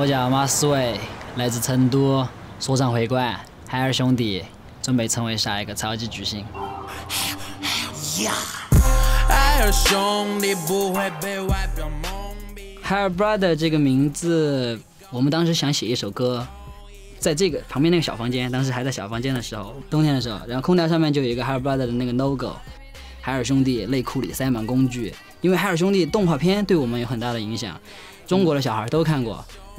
我叫马思维，来自成都，说唱会馆，海尔兄弟，准备成为下一个超级巨星。海尔兄弟不会被外表蒙蔽。海尔 brother 这个名字，我们当时想写一首歌，在这个旁边那个小房间，当时还在小房间的时候，冬天的时候，然后空调上面就有一个海尔 brother 的那个 logo，海尔兄弟内裤里塞满工具，因为海尔兄弟动画片对我们有很大的影响，中国的小孩都看过。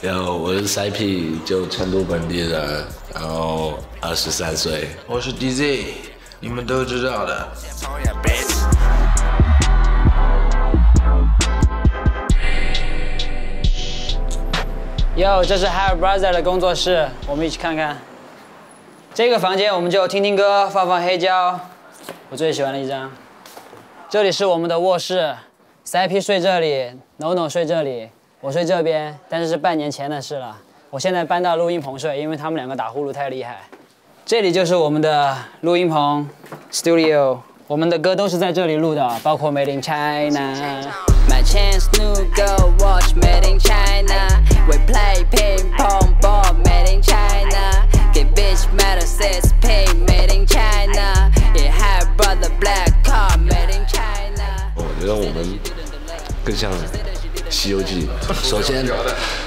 有，我是 CP，就成都本地人，然后二十三岁。我是 DZ，你们都知道的。哟，这是 High Brother 的工作室，我们一起看看。这个房间我们就听听歌，放放黑胶，我最喜欢的一张。这里是我们的卧室，CP 睡这里，NoNo 睡这里。我睡这边，但是是半年前的事了。我现在搬到录音棚睡，因为他们两个打呼噜太厉害。这里就是我们的录音棚，studio。我们的歌都是在这里录的，包括 Made in China。My chance new go watch Made in China. We play ping pong ball Made in China. Get bitch metal says pay Made in China. Yeah, have brother black car Made in China。我觉得我们更像。《西游记》，首先，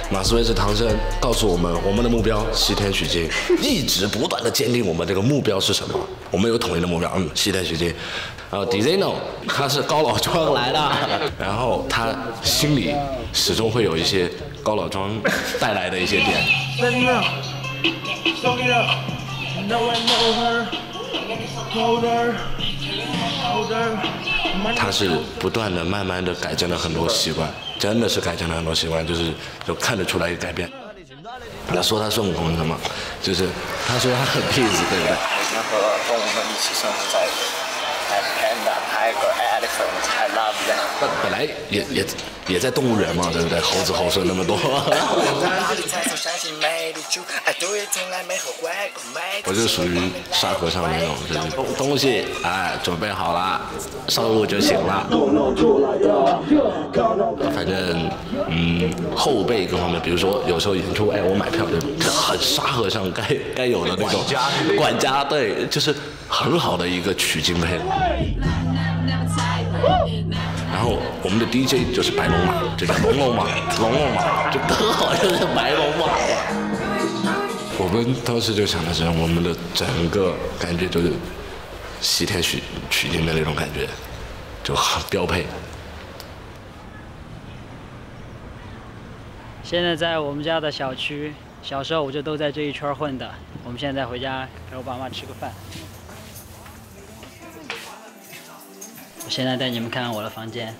马思唯是唐僧，告诉我们我们的目标西天取经，一直不断的坚定我们这个目标是什么，我们有统一的目标，嗯，西天取经。然后 Dizino 他是高老庄来的，然后他心里始终会有一些高老庄带来的一些点。他是不断的、慢慢的改正了很多习惯，真的是改成了很多习惯，就是就看得出来一个改变。那说他孙悟空什么？就是他说他很 peace，对不对？他和动物们一起生活在本来也也也在动物园嘛，对不对？猴子猴孙那么多。我就属于沙和尚那种，就是东西哎准备好了，上路就行了。反正嗯后背各方面，比如说有时候演出哎我买票就很沙和尚该该有的那种管家，对，就是很好的一个取经配。然后我们的 DJ 就是白龙马，就叫龙龙马，龙龙马就刚好就是白龙马。我们当时就想的是，我们的整个感觉就是西天取取经的那种感觉，就很标配。现在在我们家的小区，小时候我就都在这一圈混的。我们现在回家陪我爸妈吃个饭。现在带你们看看我的房间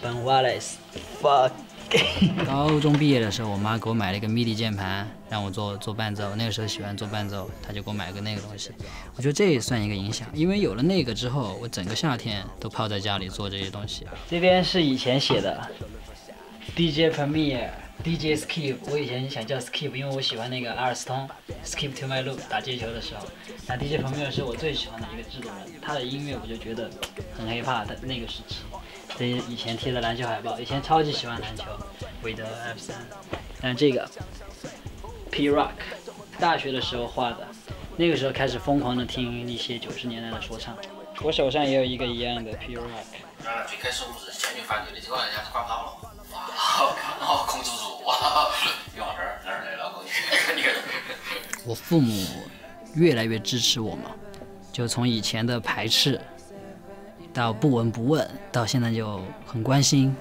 ，Ben Wallace，fuck。高中毕业的时候，我妈给我买了一个 MIDI 键盘，让我做做伴奏。那个时候喜欢做伴奏，她就给我买个那个东西。我觉得这也算一个影响，因为有了那个之后，我整个夏天都泡在家里做这些东西。这边是以前写的，DJ Premier。DJ Skip，我以前想叫 Skip，因为我喜欢那个阿尔斯通，Skip to my loop 打街球的时候。那 DJ 朋友是我最喜欢的一个制作人，他的音乐我就觉得很害怕的那个时期。这以前贴的篮球海报，以前超级喜欢篮球，韦德 F 三。但这个 P Rock，大学的时候画的，那个时候开始疯狂的听一些九十年代的说唱。我手上也有一个一样的 P Rock。最开始我是仙女发给的，结果人家是刮跑了。我父母越来越支持我嘛，就从以前的排斥，到不闻不问，到现在就很关心，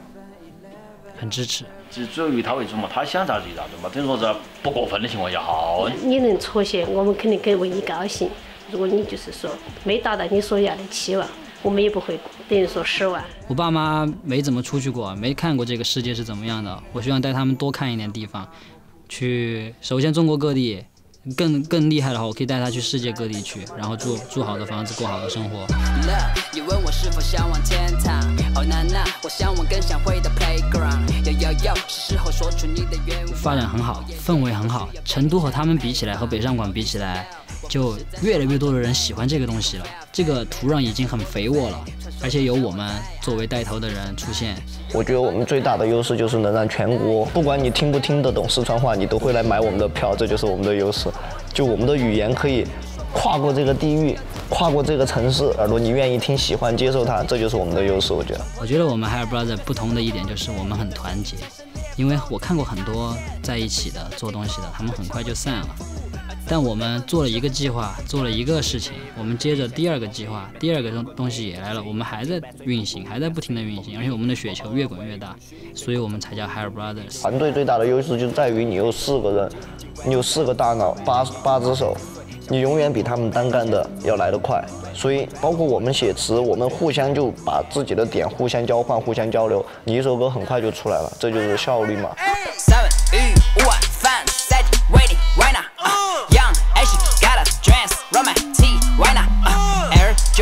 很支持。其实主要以他为主嘛，他想咋就咋子嘛，等于说在不过分的情况下，好。你能出现，我们肯定更为你高兴。如果你就是说没达到你所要的期望。我们也不会等于说失望。我爸妈没怎么出去过，没看过这个世界是怎么样的。我希望带他们多看一点地方，去首先中国各地更更厉害的话，我可以带他去世界各地去，然后住住好的房子，过好的生活。你问我是否向往天堂？Oh na na，我向往更想回到 playground。是时候说出你的愿望。发展很好，氛围很好。成都和他们比起来，和北上广比起来，就越来越多的人喜欢这个东西了。这个土壤已经很肥沃了，而且有我们作为带头的人出现。我觉得我们最大的优势就是能让全国，不管你听不听得懂四川话，你都会来买我们的票，这就是我们的优势。就我们的语言可以跨过这个地域，跨过这个城市，耳朵你愿意听、喜欢、接受它，这就是我们的优势。我觉得。我觉得我们 Hair Brother 不同的一点就是我们很团结，因为我看过很多在一起的做东西的，他们很快就散了。但我们做了一个计划，做了一个事情，我们接着第二个计划，第二个东东西也来了，我们还在运行，还在不停的运行，而且我们的雪球越滚越大，所以我们才叫 Hair Brothers。团队最大的优势就在于你有四个人，你有四个大脑，八八只手，你永远比他们单干的要来得快。所以包括我们写词，我们互相就把自己的点互相交换、互相交流，你一首歌很快就出来了，这就是效率嘛。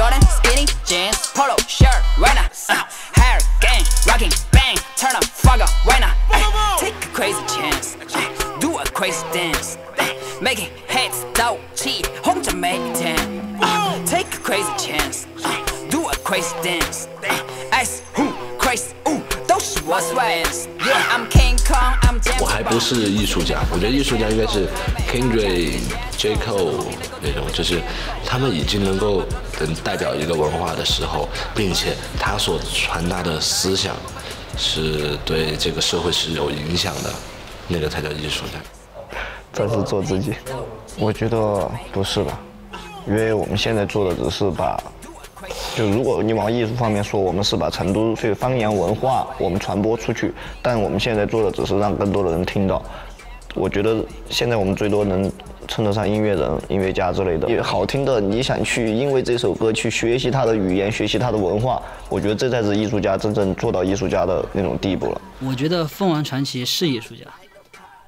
Jordan, skinny jeans, polo shirt, right now. Uh, hair gang, rocking, bang, turn up, fuck up, right now. Uh, take a crazy chance, uh, do a crazy dance, uh, making heads, double cheat, home to make ten. Uh, take a crazy chance, uh, do a crazy dance, uh, ice, who, crazy, ooh, 都是我 swans. Yeah, I'm King Kong, I'm 我还不是艺术家，我觉得艺术家应该是 Kendrick, J Cole 那种，就是 他们已经能够能代表一个文化的时候，并且他所传达的思想是对这个社会是有影响的，那个才叫艺术家。这是做自己，我觉得不是吧？因为我们现在做的只是把。就如果你往艺术方面说，我们是把成都这方言文化我们传播出去，但我们现在做的只是让更多的人听到。我觉得现在我们最多能称得上音乐人、音乐家之类的，好听的。你想去因为这首歌去学习他的语言、学习他的文化，我觉得这才是艺术家真正做到艺术家的那种地步了。我觉得凤凰传奇是艺术家，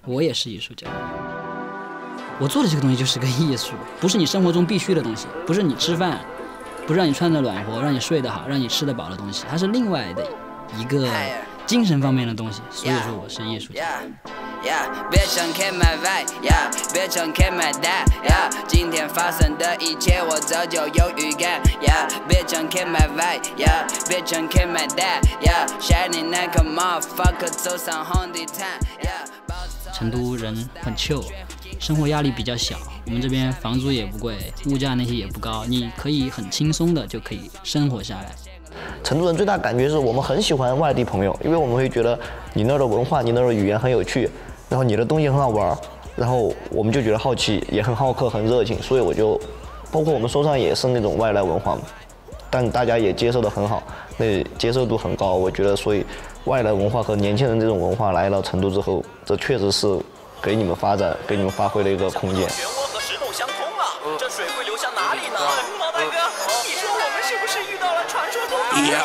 我也是艺术家。我做的这个东西就是个艺术，不是你生活中必须的东西，不是你吃饭。不是让你穿得暖和，让你睡得好，让你吃得饱的东西，它是另外的一个精神方面的东西。所以说我是艺术家。别想看 my vibe，别想看 my day，今天发生的一切我早就有预感。别想看 my vibe，别想看 my day，shining like a motherfucker，走上红地毯。成都人很 chill。生活压力比较小，我们这边房租也不贵，物价那些也不高，你可以很轻松的就可以生活下来。成都人最大感觉是我们很喜欢外地朋友，因为我们会觉得你那儿的文化、你那儿的语言很有趣，然后你的东西很好玩，然后我们就觉得好奇，也很好客、很热情，所以我就，包括我们说唱也是那种外来文化嘛，但大家也接受的很好，那接受度很高，我觉得所以外来文化和年轻人这种文化来到成都之后，这确实是。给你们发展，给你们发挥的一个空间。漩涡和石头相通啊，这水会流向哪里呢？毛大哥，你说我们是不是遇到了传说中的野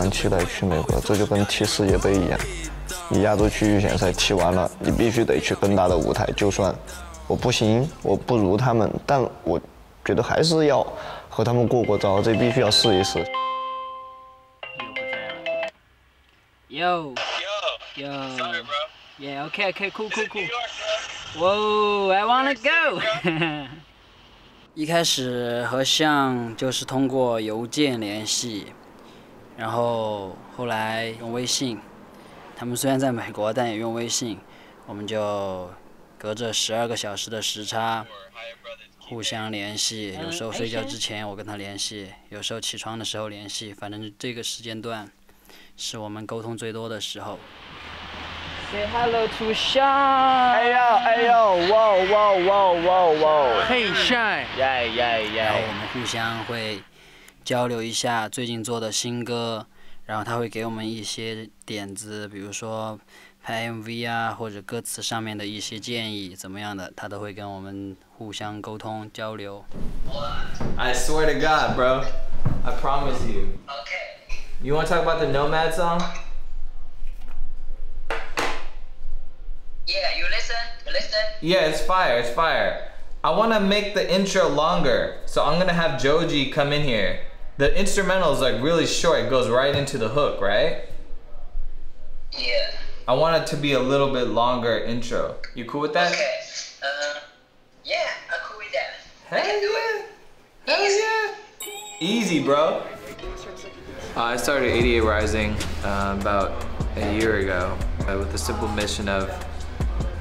常期待去美国，这就跟踢世界杯一样。你亚洲区预选赛踢完了，你必须得去更大的舞台。就算我不行，我不如他们，但我觉得还是要和他们过过招，这必须要试一试。Yo yo yeah okay okay cool cool cool whoa I wanna go 一开始和向就是通过邮件联系，然后后来用微信。他们虽然在美国，但也用微信，我们就隔着十二个小时的时差互相联系。有时候睡觉之前我跟他联系，有时候起床的时候联系，反正这个时间段是我们沟通最多的时候。Say hello to Shine。哎呦哎呦，哇哇哇哇哇！Hey Shine。Yeah yeah yeah。然后我们互相会交流一下最近做的新歌。然后他会给我们一些点子，比如说拍 MV 啊，或者歌词上面的一些建议怎么样的，他都会跟我们互相沟通交流。I swear to God, bro. I promise you. Okay. You want to talk about the Nomad song? Yeah, you listen. You listen. Yeah, it's fire. It's fire. I want to make the intro longer, so I'm gonna have Joji come in here. The instrumental is like really short. It goes right into the hook, right? Yeah. I want it to be a little bit longer intro. You cool with that? Okay. Uh, yeah, I'm cool with that. Hell yeah. Hell yeah. Easy, bro. Uh, I started 88 Rising uh, about a year ago uh, with the simple mission of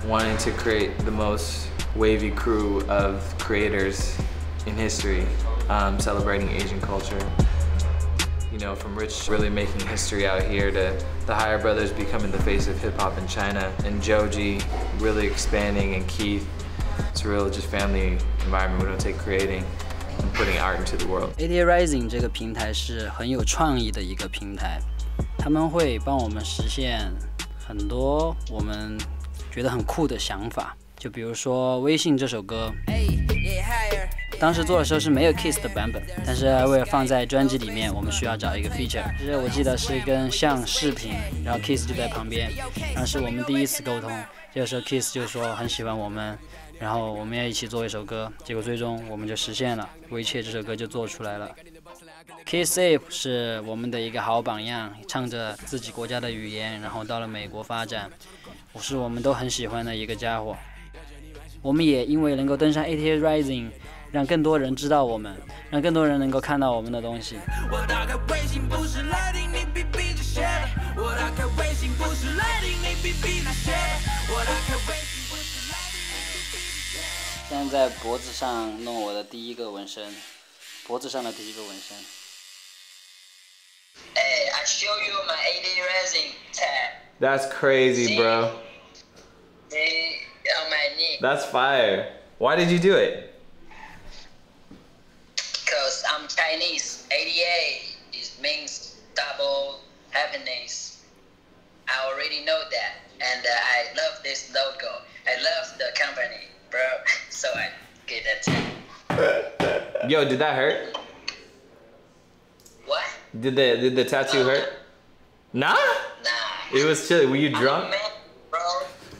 wanting to create the most wavy crew of creators in history, um, celebrating Asian culture. You know, from Rich really making history out here to the Higher Brothers becoming the face of hip hop in China, and Joji really expanding, and Keith. It's a real just family environment we don't take creating and putting art into the world. ATA Rising 这个平台是很有创意的一个平台，他们会帮我们实现很多我们觉得很酷的想法。就比如说《微信》这首歌， 当时做的时候是没有 Kiss 的版本，但是为了放在专辑里面，我们需要找一个 feature。其实我记得是跟像视频，然后 Kiss 就在旁边，然后是我们第一次沟通。这个时候 Kiss 就说很喜欢我们，然后我们要一起做一首歌。结果最终我们就实现了，《微切》这首歌就做出来了。Kiss Ape 是我们的一个好榜样，唱着自己国家的语言，然后到了美国发展，我是我们都很喜欢的一个家伙。我们也因为能够登上 ATA Rising，让更多人知道我们让更多人能够看到我们的东西。我打开微信不是来听你我打开微信不是来听你我打开微信现在脖子上弄我的第一个纹身脖子上的第一个纹身。That's crazy bro. Oh my knee. that's fire. Why did you do it? Chinese. ADA is means double happiness. I already know that. And uh, I love this logo. I love the company, bro. so I get that. Yo, did that hurt? What? Did the did the tattoo hurt? Nah. Nah. It was chilly. Were you I'm a drunk? man, bro.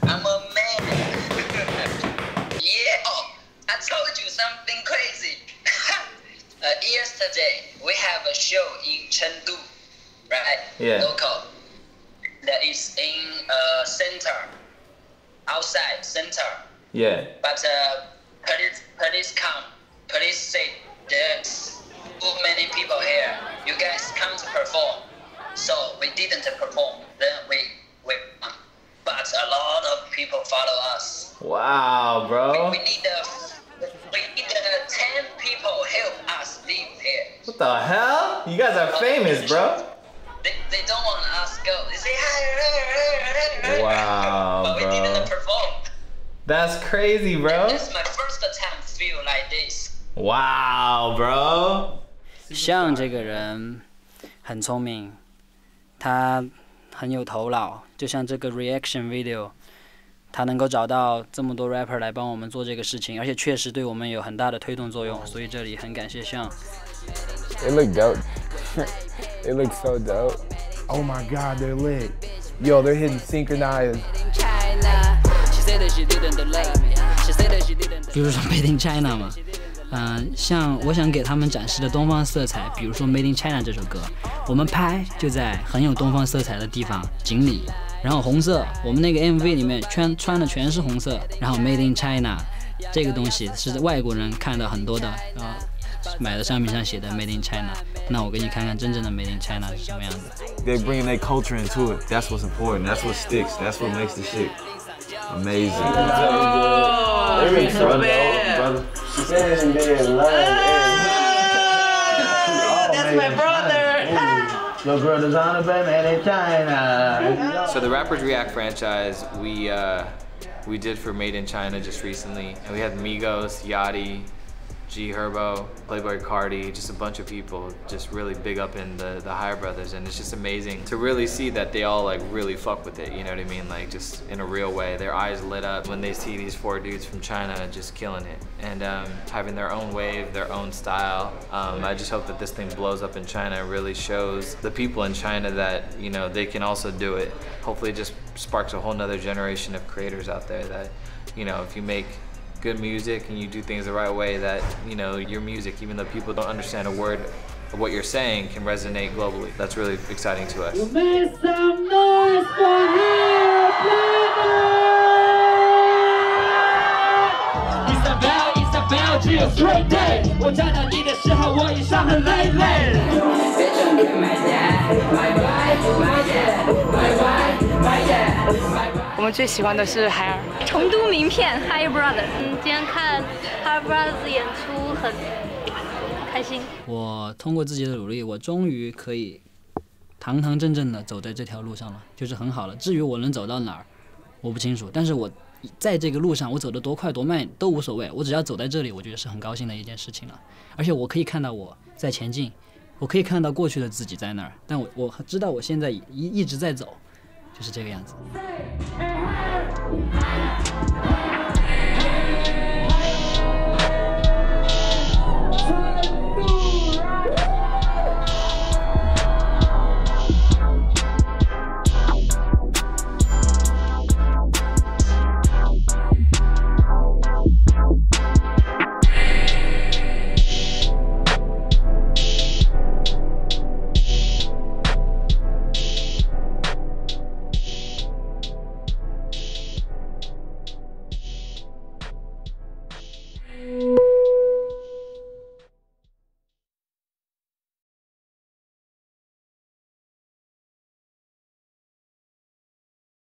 I'm a man. yeah. Oh, I told you something. Uh, yesterday we have a show in Chengdu, right? Yeah. Local. That is in uh, center, outside center. Yeah. But uh, police police come. Police say there's too many people here. You guys come to perform. So we didn't perform. Then we we um, but a lot of people follow us. Wow, bro. We need the we need the ten people help us live here. What the hell? You guys are famous, bro. They, they don't want us go. They say hi. Wow, But we bro. didn't perform. That's crazy, bro. This is my first time feel like this. Wow, bro. 像这个人很聪明，他很有头脑，就像这个 reaction video， 他能够找到这么多 rapper 来帮我们做这个事情，而且确实对我们有很大的推动作用，所以这里很感谢像。They look dope. they look so dope. Oh my god, they're lit. Yo, they're hitting synchronized. 比如说 Made in China 嘛，嗯、像我想给他们展示的东方色彩，比如说 Made in China 这首歌，我们拍就在很有东方色彩的地方，锦里，然后红色，我们那个 MV 里面穿穿的全是红色，然后 Made in China 这个东西是外国人看到很多的，啊，买的商品上写的 Made in China，那我给你看看真正的 Made in China 是什么样的。They bringing their culture into it. That's what's important. That's what sticks. That's what makes the shit amazing. Brother. There. That's my brother. Your girl baby, made in China. So the Rappers React franchise, we uh, we did for Made in China just recently, and we had Migos, Yachty, G Herbo, Playboy Cardi, just a bunch of people just really big up in the, the Higher Brothers. And it's just amazing to really see that they all like really fuck with it, you know what I mean? Like just in a real way. Their eyes lit up when they see these four dudes from China just killing it and um, having their own wave, their own style. Um, I just hope that this thing blows up in China and really shows the people in China that, you know, they can also do it. Hopefully it just sparks a whole nother generation of creators out there that, you know, if you make good music and you do things the right way that, you know, your music, even though people don't understand a word of what you're saying, can resonate globally. That's really exciting to us. My wife, my dad, my wife, my dad, my wife. 们最喜欢的是海尔，成都名片 Hi Brothers。嗯，今天看 Hi Brothers 演出很开心。我通过自己的努力，我终于可以堂堂正正的走在这条路上了，就是很好了。至于我能走到哪儿，我不清楚。但是我在这个路上，我走得多快多慢都无所谓，我只要走在这里，我觉得是很高兴的一件事情了。而且我可以看到我在前进，我可以看到过去的自己在那儿，但我我知道我现在一一直在走。就是这个样子。